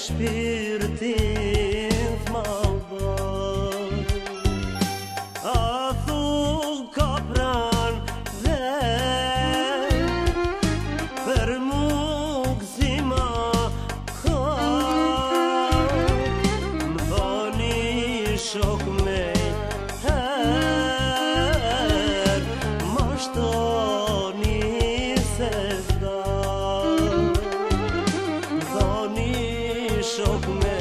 spirit. show começa.